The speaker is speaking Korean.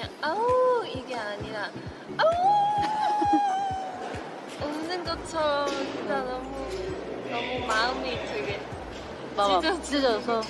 그냥 아우 이게 아니라 아우! 웃는 것처럼 진짜 너무 너무 마음이 되게 찢어져서.